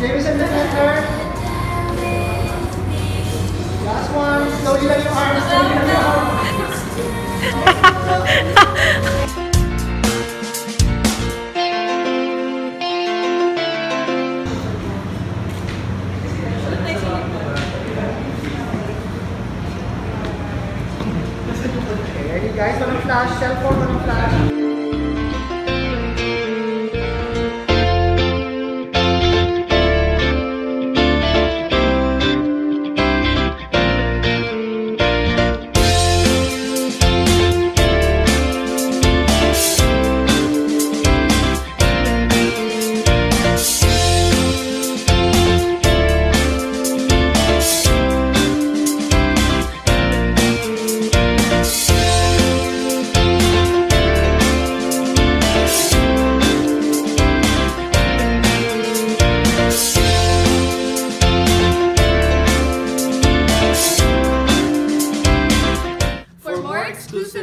Davis in the center. Last one. Slowly let your arms. Slowly let your arms. okay, guys, on a flash, cell phone on a flash.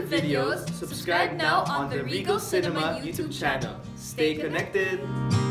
Videos, subscribe now on the Regal Cinema YouTube channel. Stay connected!